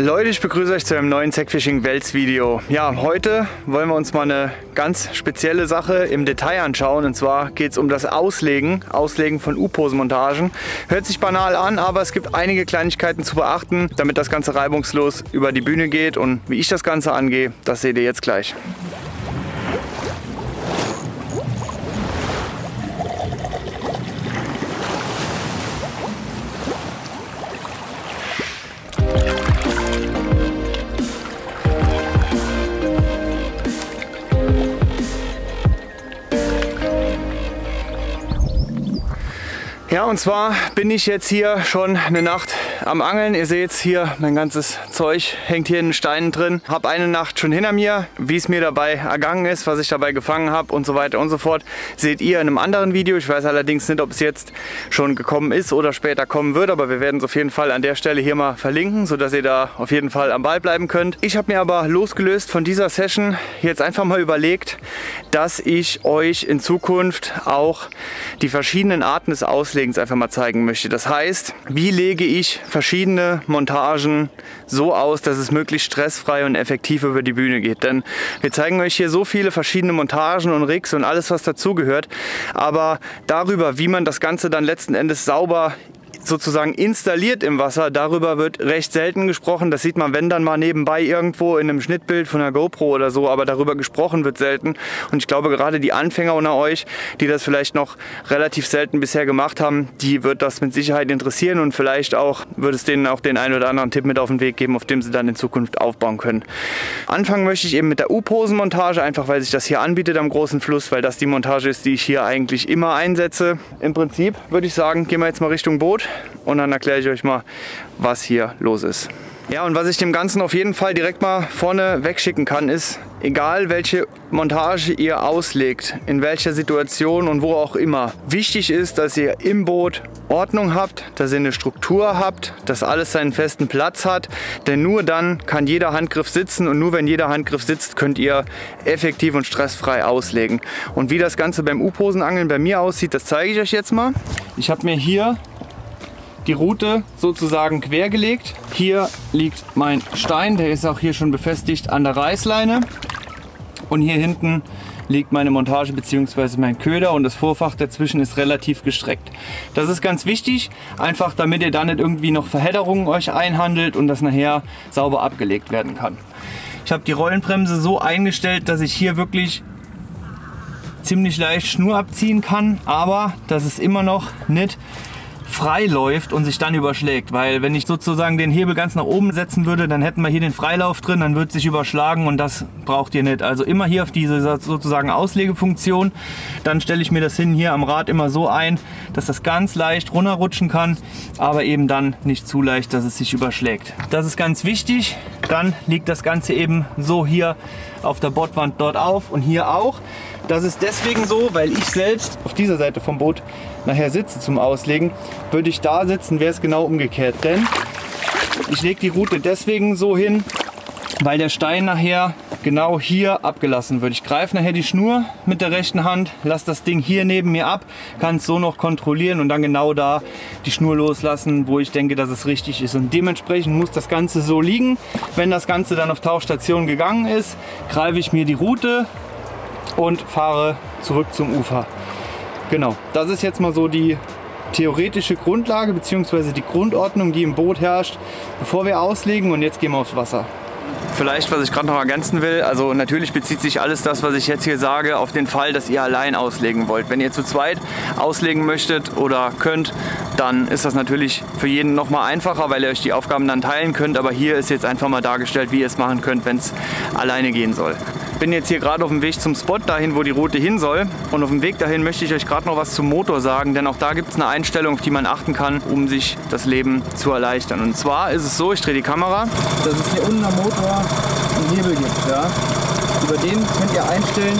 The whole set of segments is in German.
Leute, ich begrüße euch zu einem neuen Zackfishing Welts Video. Ja, heute wollen wir uns mal eine ganz spezielle Sache im Detail anschauen. Und zwar geht es um das Auslegen, Auslegen von U-Posen-Montagen. Hört sich banal an, aber es gibt einige Kleinigkeiten zu beachten, damit das Ganze reibungslos über die Bühne geht. Und wie ich das Ganze angehe, das seht ihr jetzt gleich. Ja, und zwar bin ich jetzt hier schon eine Nacht am Angeln. Ihr seht hier, mein ganzes Zeug hängt hier in den Steinen drin. Habe eine Nacht schon hinter mir. Wie es mir dabei ergangen ist, was ich dabei gefangen habe und so weiter und so fort, seht ihr in einem anderen Video. Ich weiß allerdings nicht, ob es jetzt schon gekommen ist oder später kommen wird, aber wir werden es auf jeden Fall an der Stelle hier mal verlinken, sodass ihr da auf jeden Fall am Ball bleiben könnt. Ich habe mir aber losgelöst von dieser Session jetzt einfach mal überlegt, dass ich euch in Zukunft auch die verschiedenen Arten des Auslegens einfach mal zeigen möchte. Das heißt, wie lege ich verschiedene Montagen so aus, dass es möglichst stressfrei und effektiv über die Bühne geht. Denn wir zeigen euch hier so viele verschiedene Montagen und Rigs und alles, was dazugehört. Aber darüber, wie man das Ganze dann letzten Endes sauber sozusagen installiert im Wasser, darüber wird recht selten gesprochen. Das sieht man, wenn dann mal nebenbei irgendwo in einem Schnittbild von einer GoPro oder so, aber darüber gesprochen wird selten. Und ich glaube, gerade die Anfänger unter euch, die das vielleicht noch relativ selten bisher gemacht haben, die wird das mit Sicherheit interessieren und vielleicht auch wird es denen auch den einen oder anderen Tipp mit auf den Weg geben, auf dem sie dann in Zukunft aufbauen können. Anfangen möchte ich eben mit der U-Posen-Montage, einfach weil sich das hier anbietet am großen Fluss, weil das die Montage ist, die ich hier eigentlich immer einsetze. Im Prinzip würde ich sagen, gehen wir jetzt mal Richtung Boot und dann erkläre ich euch mal, was hier los ist. Ja, und was ich dem Ganzen auf jeden Fall direkt mal vorne wegschicken kann, ist, egal welche Montage ihr auslegt, in welcher Situation und wo auch immer, wichtig ist, dass ihr im Boot Ordnung habt, dass ihr eine Struktur habt, dass alles seinen festen Platz hat, denn nur dann kann jeder Handgriff sitzen und nur wenn jeder Handgriff sitzt, könnt ihr effektiv und stressfrei auslegen. Und wie das Ganze beim U-Posenangeln bei mir aussieht, das zeige ich euch jetzt mal. Ich habe mir hier die Route sozusagen quergelegt. Hier liegt mein Stein, der ist auch hier schon befestigt an der Reißleine. Und hier hinten liegt meine Montage bzw. mein Köder und das Vorfach dazwischen ist relativ gestreckt. Das ist ganz wichtig, einfach damit ihr da nicht irgendwie noch Verhedderungen euch einhandelt und das nachher sauber abgelegt werden kann. Ich habe die Rollenbremse so eingestellt, dass ich hier wirklich ziemlich leicht Schnur abziehen kann, aber das ist immer noch nicht frei läuft und sich dann überschlägt. Weil wenn ich sozusagen den Hebel ganz nach oben setzen würde, dann hätten wir hier den Freilauf drin, dann wird sich überschlagen und das braucht ihr nicht. Also immer hier auf diese sozusagen Auslegefunktion. Dann stelle ich mir das hin hier am Rad immer so ein, dass das ganz leicht runterrutschen kann, aber eben dann nicht zu leicht, dass es sich überschlägt. Das ist ganz wichtig. Dann liegt das Ganze eben so hier auf der Bordwand dort auf und hier auch. Das ist deswegen so, weil ich selbst auf dieser Seite vom Boot nachher sitze zum Auslegen. Würde ich da sitzen, wäre es genau umgekehrt. Denn ich lege die Route deswegen so hin, weil der Stein nachher genau hier abgelassen wird. Ich greife nachher die Schnur mit der rechten Hand, lasse das Ding hier neben mir ab, kann es so noch kontrollieren und dann genau da die Schnur loslassen, wo ich denke, dass es richtig ist. Und dementsprechend muss das Ganze so liegen. Wenn das Ganze dann auf Tauchstation gegangen ist, greife ich mir die Route, und fahre zurück zum Ufer. Genau, das ist jetzt mal so die theoretische Grundlage bzw. die Grundordnung, die im Boot herrscht, bevor wir auslegen und jetzt gehen wir aufs Wasser. Vielleicht, was ich gerade noch ergänzen will, also natürlich bezieht sich alles das, was ich jetzt hier sage, auf den Fall, dass ihr allein auslegen wollt. Wenn ihr zu zweit auslegen möchtet oder könnt, dann ist das natürlich für jeden noch mal einfacher, weil ihr euch die Aufgaben dann teilen könnt. Aber hier ist jetzt einfach mal dargestellt, wie ihr es machen könnt, wenn es alleine gehen soll bin jetzt hier gerade auf dem Weg zum Spot, dahin, wo die Route hin soll. Und auf dem Weg dahin möchte ich euch gerade noch was zum Motor sagen, denn auch da gibt es eine Einstellung, auf die man achten kann, um sich das Leben zu erleichtern. Und zwar ist es so, ich drehe die Kamera, dass es hier unten am Motor einen Hebel gibt. Ja? Über den könnt ihr einstellen,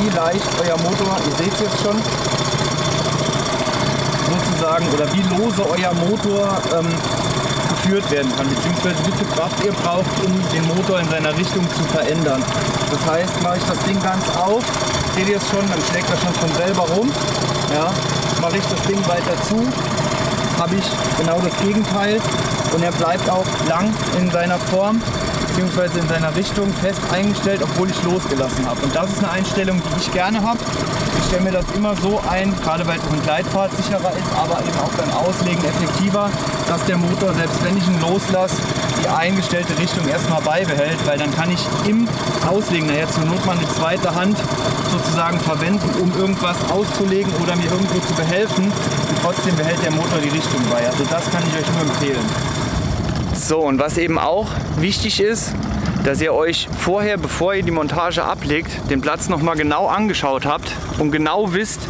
wie leicht euer Motor, ihr seht es jetzt schon, sozusagen, oder wie lose euer Motor ähm, geführt werden kann, beziehungsweise wie viel Kraft ihr braucht, um den Motor in seiner Richtung zu verändern. Das heißt, mache ich das Ding ganz auf, seht ihr es schon, dann schlägt er schon von selber rum. Ja, mache ich das Ding weiter zu, habe ich genau das Gegenteil und er bleibt auch lang in seiner Form bzw. in seiner Richtung fest eingestellt, obwohl ich losgelassen habe. Und das ist eine Einstellung, die ich gerne habe. Ich stelle mir das immer so ein, gerade weil es auch ein Gleitfahrt sicherer ist, aber eben auch beim Auslegen effektiver, dass der Motor, selbst wenn ich ihn loslasse, eingestellte Richtung erstmal beibehält, weil dann kann ich im Auslegen nachher zur Not mal eine zweite Hand sozusagen verwenden, um irgendwas auszulegen oder mir irgendwo zu behelfen. Und trotzdem behält der Motor die Richtung bei. Also das kann ich euch nur empfehlen. So, und was eben auch wichtig ist, dass ihr euch vorher, bevor ihr die Montage ablegt, den Platz nochmal genau angeschaut habt und genau wisst,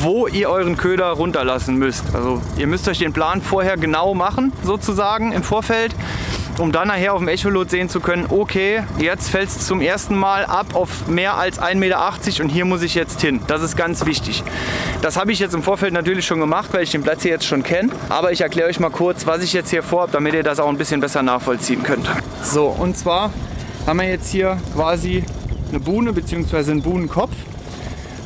wo ihr euren Köder runterlassen müsst. Also ihr müsst euch den Plan vorher genau machen, sozusagen im Vorfeld um dann nachher auf dem Echolot sehen zu können, okay, jetzt fällt es zum ersten Mal ab auf mehr als 1,80 Meter und hier muss ich jetzt hin. Das ist ganz wichtig. Das habe ich jetzt im Vorfeld natürlich schon gemacht, weil ich den Platz hier jetzt schon kenne. Aber ich erkläre euch mal kurz, was ich jetzt hier vorhabe, damit ihr das auch ein bisschen besser nachvollziehen könnt. So, und zwar haben wir jetzt hier quasi eine Buhne bzw. einen Buhnenkopf.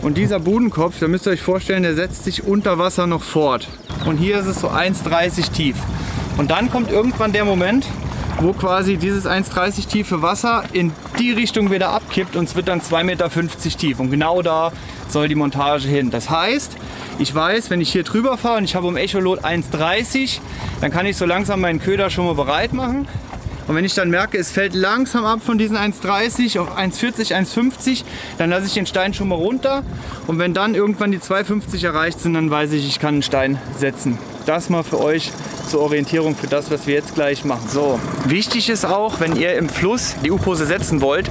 Und dieser Buhnenkopf, da müsst ihr euch vorstellen, der setzt sich unter Wasser noch fort. Und hier ist es so 1,30 tief. Und dann kommt irgendwann der Moment, wo quasi dieses 1,30 tiefe Wasser in die Richtung wieder abkippt und es wird dann 2,50 Meter tief. Und genau da soll die Montage hin. Das heißt, ich weiß, wenn ich hier drüber fahre und ich habe um Echolot 1,30, dann kann ich so langsam meinen Köder schon mal bereit machen. Und wenn ich dann merke, es fällt langsam ab von diesen 1,30 auf 1,40, 1,50, dann lasse ich den Stein schon mal runter. Und wenn dann irgendwann die 2,50 erreicht sind, dann weiß ich, ich kann einen Stein setzen. Das mal für euch zur Orientierung für das, was wir jetzt gleich machen. So, wichtig ist auch, wenn ihr im Fluss die U-Pose setzen wollt,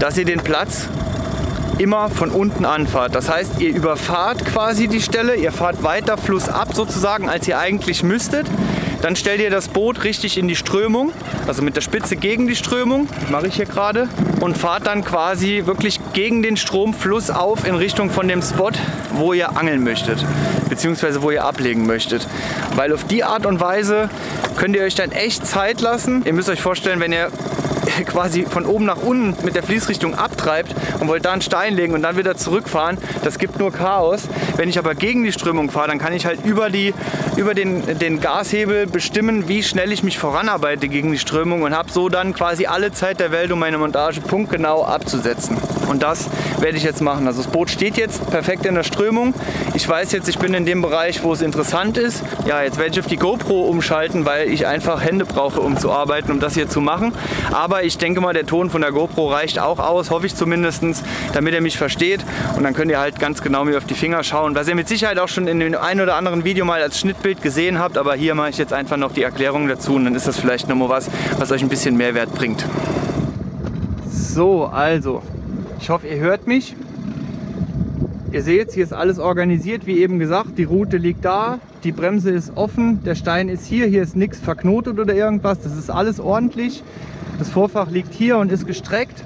dass ihr den Platz immer von unten anfahrt. Das heißt, ihr überfahrt quasi die Stelle, ihr fahrt weiter flussab sozusagen, als ihr eigentlich müsstet. Dann stellt ihr das Boot richtig in die Strömung, also mit der Spitze gegen die Strömung, mache ich hier gerade, und fahrt dann quasi wirklich gegen den Strom flussauf in Richtung von dem Spot, wo ihr angeln möchtet, beziehungsweise wo ihr ablegen möchtet. Weil auf die Art und Weise könnt ihr euch dann echt Zeit lassen. Ihr müsst euch vorstellen, wenn ihr quasi von oben nach unten mit der Fließrichtung abtreibt und wollt da einen Stein legen und dann wieder zurückfahren, das gibt nur Chaos. Wenn ich aber gegen die Strömung fahre, dann kann ich halt über, die, über den, den Gashebel bestimmen, wie schnell ich mich voranarbeite gegen die Strömung und habe so dann quasi alle Zeit der Welt, um meine Montage punktgenau abzusetzen. Und das werde ich jetzt machen. Also das Boot steht jetzt perfekt in der Strömung. Ich weiß jetzt, ich bin in dem Bereich, wo es interessant ist. Ja, jetzt werde ich auf die GoPro umschalten, weil ich einfach Hände brauche, um zu arbeiten, um das hier zu machen. Aber ich denke mal, der Ton von der GoPro reicht auch aus, hoffe ich zumindest, damit er mich versteht. Und dann könnt ihr halt ganz genau mir auf die Finger schauen, was ihr mit Sicherheit auch schon in dem ein oder anderen Video mal als Schnittbild gesehen habt. Aber hier mache ich jetzt einfach noch die Erklärung dazu und dann ist das vielleicht nochmal was, was euch ein bisschen Mehrwert bringt. So, also, ich hoffe, ihr hört mich. Ihr seht, hier ist alles organisiert, wie eben gesagt. Die Route liegt da, die Bremse ist offen, der Stein ist hier, hier ist nichts verknotet oder irgendwas. Das ist alles ordentlich. Das Vorfach liegt hier und ist gestreckt.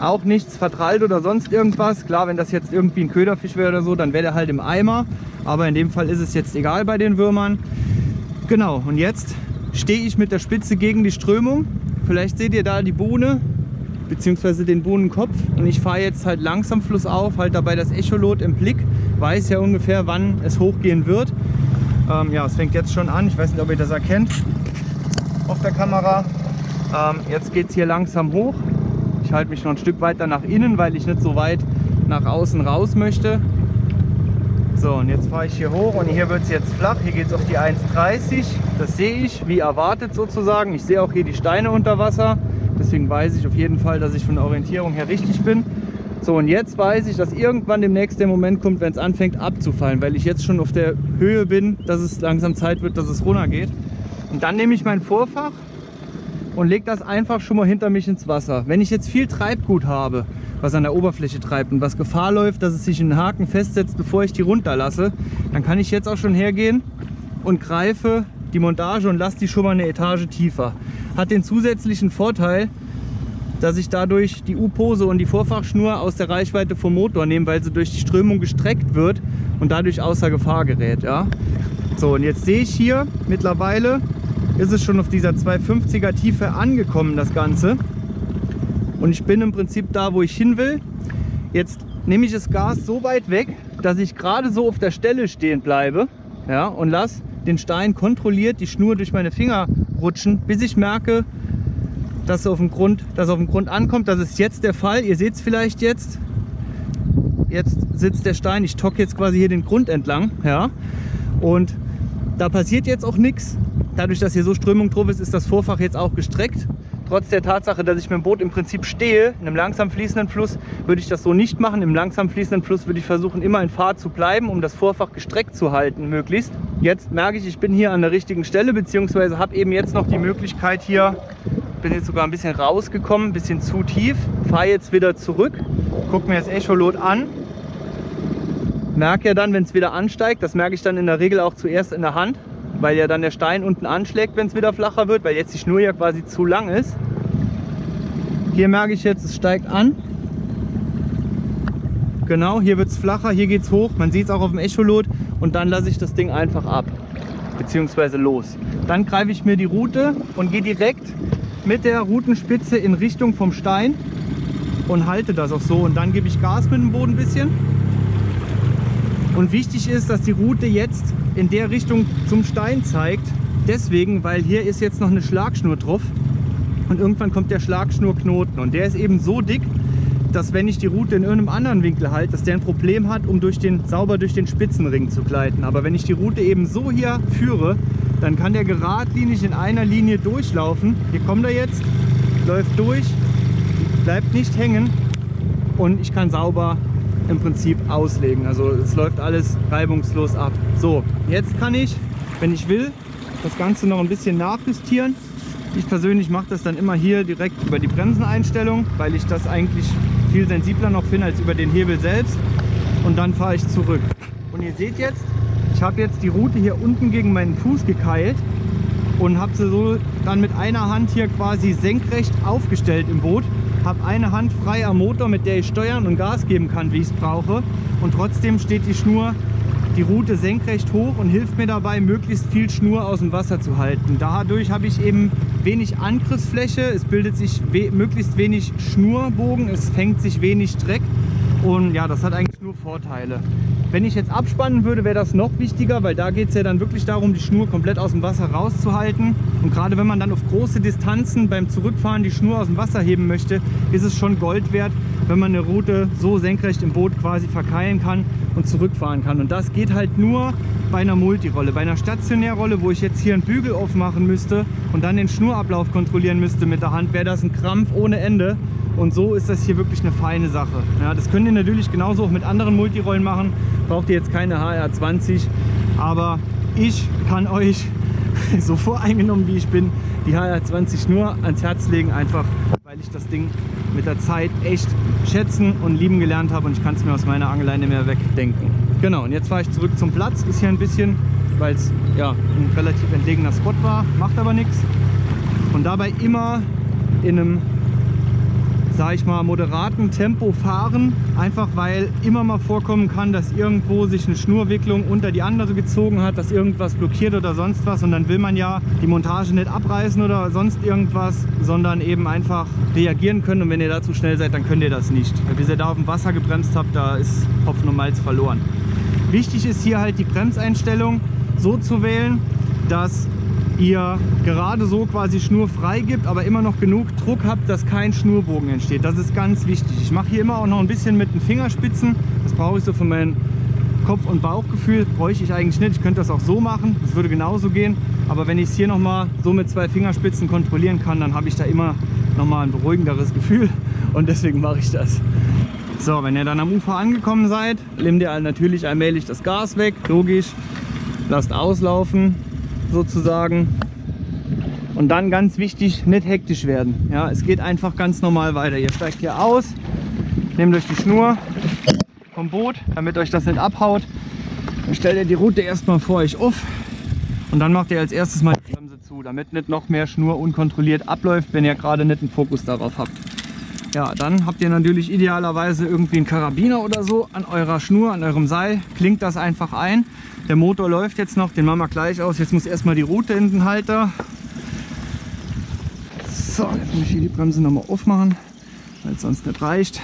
Auch nichts vertrallt oder sonst irgendwas. Klar, wenn das jetzt irgendwie ein Köderfisch wäre oder so, dann wäre der halt im Eimer. Aber in dem Fall ist es jetzt egal bei den Würmern. Genau, und jetzt stehe ich mit der Spitze gegen die Strömung. Vielleicht seht ihr da die Bohne beziehungsweise den Bohnenkopf und ich fahre jetzt halt langsam flussauf, halt dabei das Echolot im Blick, weiß ja ungefähr wann es hochgehen wird. Ähm, ja, es fängt jetzt schon an, ich weiß nicht, ob ihr das erkennt auf der Kamera. Ähm, jetzt geht es hier langsam hoch. Ich halte mich noch ein Stück weiter nach innen, weil ich nicht so weit nach außen raus möchte. So, und jetzt fahre ich hier hoch und hier wird es jetzt flach. Hier geht es auf die 1,30. Das sehe ich, wie erwartet sozusagen. Ich sehe auch hier die Steine unter Wasser. Deswegen weiß ich auf jeden Fall, dass ich von der Orientierung her richtig bin. So, und jetzt weiß ich, dass irgendwann demnächst der Moment kommt, wenn es anfängt abzufallen, weil ich jetzt schon auf der Höhe bin, dass es langsam Zeit wird, dass es runtergeht. Und dann nehme ich mein Vorfach und lege das einfach schon mal hinter mich ins Wasser. Wenn ich jetzt viel Treibgut habe, was an der Oberfläche treibt und was Gefahr läuft, dass es sich in den Haken festsetzt, bevor ich die runterlasse, dann kann ich jetzt auch schon hergehen und greife die Montage und lasse die schon mal eine Etage tiefer. Hat den zusätzlichen Vorteil, dass ich dadurch die U-Pose und die Vorfachschnur aus der Reichweite vom Motor nehme, weil sie durch die Strömung gestreckt wird und dadurch außer Gefahr gerät. Ja? So, und jetzt sehe ich hier mittlerweile, ist es schon auf dieser 250er Tiefe angekommen, das Ganze. Und ich bin im Prinzip da, wo ich hin will. Jetzt nehme ich das Gas so weit weg, dass ich gerade so auf der Stelle stehen bleibe ja, und lasse den Stein kontrolliert die Schnur durch meine Finger rutschen, bis ich merke, dass auf dem Grund, dass auf dem Grund ankommt. Das ist jetzt der Fall. Ihr seht es vielleicht jetzt. Jetzt sitzt der Stein. Ich tocke jetzt quasi hier den Grund entlang. Ja. Und da passiert jetzt auch nichts. Dadurch, dass hier so Strömung drauf ist, ist das Vorfach jetzt auch gestreckt. Trotz der Tatsache, dass ich mit dem Boot im Prinzip stehe, in einem langsam fließenden Fluss, würde ich das so nicht machen. Im langsam fließenden Fluss würde ich versuchen, immer in Fahrt zu bleiben, um das Vorfach gestreckt zu halten, möglichst. Jetzt merke ich, ich bin hier an der richtigen Stelle, beziehungsweise habe eben jetzt noch die Möglichkeit hier, bin jetzt sogar ein bisschen rausgekommen, ein bisschen zu tief, fahre jetzt wieder zurück, gucke mir das Echolot an, merke ja dann, wenn es wieder ansteigt, das merke ich dann in der Regel auch zuerst in der Hand, weil ja dann der Stein unten anschlägt, wenn es wieder flacher wird, weil jetzt die Schnur ja quasi zu lang ist. Hier merke ich jetzt, es steigt an. Genau, hier wird es flacher, hier geht es hoch. Man sieht es auch auf dem Echolot und dann lasse ich das Ding einfach ab, beziehungsweise los. Dann greife ich mir die Route und gehe direkt mit der Routenspitze in Richtung vom Stein und halte das auch so. Und dann gebe ich Gas mit dem Boden ein bisschen. Und wichtig ist, dass die Route jetzt in der Richtung zum Stein zeigt. Deswegen, weil hier ist jetzt noch eine Schlagschnur drauf und irgendwann kommt der Schlagschnurknoten und der ist eben so dick, dass wenn ich die Route in irgendeinem anderen Winkel halte, dass der ein Problem hat, um durch den, sauber durch den Spitzenring zu gleiten. Aber wenn ich die Route eben so hier führe, dann kann der geradlinig in einer Linie durchlaufen. Hier kommt er jetzt, läuft durch, bleibt nicht hängen und ich kann sauber im Prinzip auslegen. Also es läuft alles reibungslos ab. So, jetzt kann ich, wenn ich will, das Ganze noch ein bisschen nachjustieren. Ich persönlich mache das dann immer hier direkt über die Bremseneinstellung, weil ich das eigentlich viel sensibler noch finde als über den Hebel selbst. Und dann fahre ich zurück. Und ihr seht jetzt, ich habe jetzt die Route hier unten gegen meinen Fuß gekeilt und habe sie so dann mit einer Hand hier quasi senkrecht aufgestellt im Boot habe eine Hand frei am Motor, mit der ich steuern und Gas geben kann, wie ich es brauche. Und trotzdem steht die Schnur, die Route senkrecht hoch und hilft mir dabei, möglichst viel Schnur aus dem Wasser zu halten. Dadurch habe ich eben wenig Angriffsfläche, es bildet sich we möglichst wenig Schnurbogen, es fängt sich wenig Dreck und ja, das hat eigentlich nur Vorteile. Wenn ich jetzt abspannen würde, wäre das noch wichtiger, weil da geht es ja dann wirklich darum, die Schnur komplett aus dem Wasser rauszuhalten. Und gerade wenn man dann auf große Distanzen beim Zurückfahren die Schnur aus dem Wasser heben möchte, ist es schon Gold wert, wenn man eine Route so senkrecht im Boot quasi verkeilen kann und zurückfahren kann. Und das geht halt nur bei einer Multirolle. Bei einer Stationärrolle, wo ich jetzt hier einen Bügel aufmachen müsste und dann den Schnurablauf kontrollieren müsste mit der Hand, wäre das ein Krampf ohne Ende. Und so ist das hier wirklich eine feine Sache. Ja, das könnt ihr natürlich genauso auch mit anderen Multirollen machen. Braucht ihr jetzt keine HR20. Aber ich kann euch, so voreingenommen wie ich bin, die HR20 nur ans Herz legen. Einfach weil ich das Ding mit der Zeit echt schätzen und lieben gelernt habe. Und ich kann es mir aus meiner Angeleine mehr wegdenken. Genau, und jetzt fahre ich zurück zum Platz. Ist hier ein bisschen, weil es ja, ein relativ entlegener Spot war. Macht aber nichts. Und dabei immer in einem sage ich mal, moderaten Tempo fahren. Einfach weil immer mal vorkommen kann, dass irgendwo sich eine Schnurwicklung unter die andere gezogen hat, dass irgendwas blockiert oder sonst was. Und dann will man ja die Montage nicht abreißen oder sonst irgendwas, sondern eben einfach reagieren können. Und wenn ihr da zu schnell seid, dann könnt ihr das nicht. Bis ihr da auf dem Wasser gebremst habt, da ist Hopfen und Malz verloren. Wichtig ist hier halt die Bremseinstellung so zu wählen, dass ihr gerade so quasi Schnur frei gibt, aber immer noch genug Druck habt, dass kein Schnurbogen entsteht. Das ist ganz wichtig. Ich mache hier immer auch noch ein bisschen mit den Fingerspitzen. Das brauche ich so für mein Kopf- und Bauchgefühl. Bräuchte ich eigentlich nicht. Ich könnte das auch so machen. Das würde genauso gehen. Aber wenn ich es hier nochmal so mit zwei Fingerspitzen kontrollieren kann, dann habe ich da immer nochmal ein beruhigenderes Gefühl. Und deswegen mache ich das. So, wenn ihr dann am Ufer angekommen seid, nehmt ihr natürlich allmählich das Gas weg. Logisch. Lasst auslaufen sozusagen. Und dann ganz wichtig, nicht hektisch werden. Ja, es geht einfach ganz normal weiter. Ihr steigt hier aus, nehmt euch die Schnur vom Boot, damit euch das nicht abhaut. Dann stellt ihr die Route erstmal vor euch auf und dann macht ihr als erstes mal die Bremse zu, damit nicht noch mehr Schnur unkontrolliert abläuft, wenn ihr gerade nicht einen Fokus darauf habt. Ja, dann habt ihr natürlich idealerweise irgendwie einen Karabiner oder so an eurer Schnur, an eurem Seil. Klingt das einfach ein. Der Motor läuft jetzt noch, den machen wir gleich aus. Jetzt muss erstmal die Route in den Halter. So, jetzt muss ich hier die Bremse nochmal aufmachen, weil es sonst nicht reicht.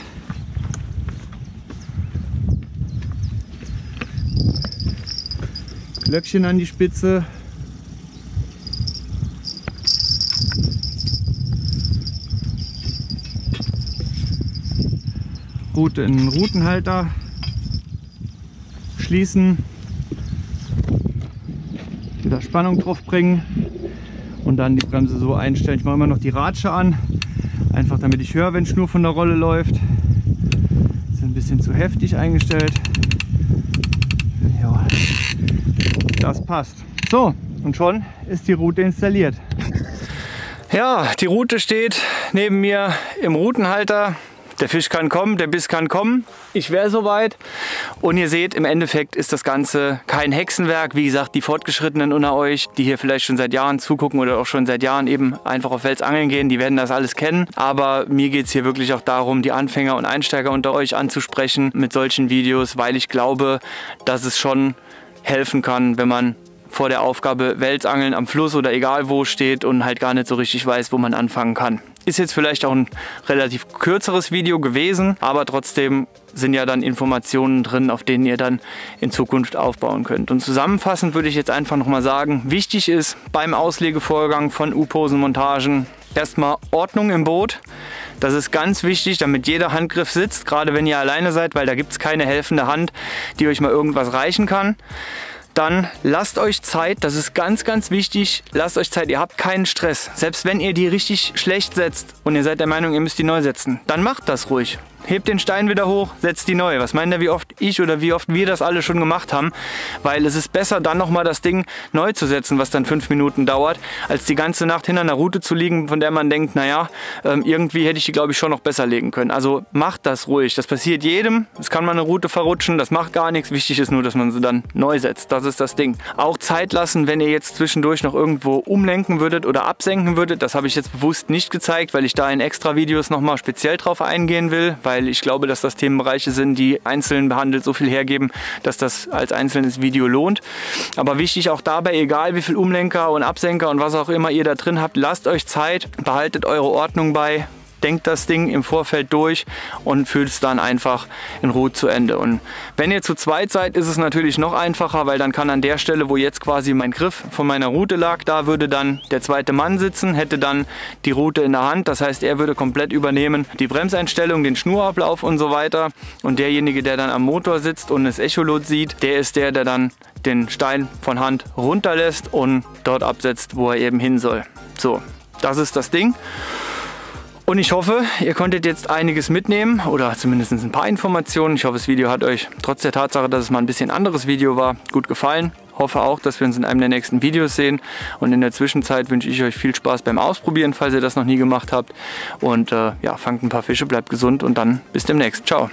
Glöckchen an die Spitze. Route in den Routenhalter schließen, wieder Spannung drauf bringen und dann die Bremse so einstellen. Ich mache immer noch die Ratsche an, einfach damit ich höre, wenn Schnur von der Rolle läuft. Ist ein bisschen zu heftig eingestellt. Ja, das passt. So, und schon ist die Route installiert. Ja, die Route steht neben mir im Routenhalter. Der Fisch kann kommen, der Biss kann kommen. Ich wäre soweit. Und ihr seht, im Endeffekt ist das Ganze kein Hexenwerk. Wie gesagt, die Fortgeschrittenen unter euch, die hier vielleicht schon seit Jahren zugucken oder auch schon seit Jahren eben einfach auf Wels angeln gehen, die werden das alles kennen. Aber mir geht es hier wirklich auch darum, die Anfänger und Einsteiger unter euch anzusprechen mit solchen Videos, weil ich glaube, dass es schon helfen kann, wenn man vor der Aufgabe Welsangeln am Fluss oder egal wo steht und halt gar nicht so richtig weiß, wo man anfangen kann. Ist jetzt vielleicht auch ein relativ kürzeres Video gewesen, aber trotzdem sind ja dann Informationen drin, auf denen ihr dann in Zukunft aufbauen könnt. Und zusammenfassend würde ich jetzt einfach nochmal sagen, wichtig ist beim Auslegevorgang von U-Posen-Montagen erstmal Ordnung im Boot. Das ist ganz wichtig, damit jeder Handgriff sitzt, gerade wenn ihr alleine seid, weil da gibt es keine helfende Hand, die euch mal irgendwas reichen kann dann lasst euch Zeit, das ist ganz, ganz wichtig, lasst euch Zeit, ihr habt keinen Stress. Selbst wenn ihr die richtig schlecht setzt und ihr seid der Meinung, ihr müsst die neu setzen, dann macht das ruhig hebt den Stein wieder hoch, setzt die neu. Was meint ihr, wie oft ich oder wie oft wir das alle schon gemacht haben? Weil es ist besser, dann nochmal das Ding neu zu setzen, was dann fünf Minuten dauert, als die ganze Nacht hinter einer Route zu liegen, von der man denkt, naja, ähm, irgendwie hätte ich die, glaube ich, schon noch besser legen können. Also macht das ruhig. Das passiert jedem. Es kann mal eine Route verrutschen, das macht gar nichts. Wichtig ist nur, dass man sie dann neu setzt. Das ist das Ding. Auch Zeit lassen, wenn ihr jetzt zwischendurch noch irgendwo umlenken würdet oder absenken würdet. Das habe ich jetzt bewusst nicht gezeigt, weil ich da in extra Videos nochmal speziell drauf eingehen will, weil weil ich glaube, dass das Themenbereiche sind, die einzeln behandelt so viel hergeben, dass das als einzelnes Video lohnt. Aber wichtig auch dabei, egal wie viel Umlenker und Absenker und was auch immer ihr da drin habt, lasst euch Zeit, behaltet eure Ordnung bei, denkt das Ding im Vorfeld durch und führt es dann einfach in Ruhe zu Ende. Und wenn ihr zu zweit seid, ist es natürlich noch einfacher, weil dann kann an der Stelle, wo jetzt quasi mein Griff von meiner Route lag, da würde dann der zweite Mann sitzen, hätte dann die Route in der Hand. Das heißt, er würde komplett übernehmen die Bremseinstellung, den Schnurablauf und so weiter. Und derjenige, der dann am Motor sitzt und das Echolot sieht, der ist der, der dann den Stein von Hand runterlässt und dort absetzt, wo er eben hin soll. So, das ist das Ding. Und ich hoffe, ihr konntet jetzt einiges mitnehmen oder zumindest ein paar Informationen. Ich hoffe, das Video hat euch trotz der Tatsache, dass es mal ein bisschen anderes Video war, gut gefallen. Hoffe auch, dass wir uns in einem der nächsten Videos sehen. Und in der Zwischenzeit wünsche ich euch viel Spaß beim Ausprobieren, falls ihr das noch nie gemacht habt. Und äh, ja, fangt ein paar Fische, bleibt gesund und dann bis demnächst. Ciao.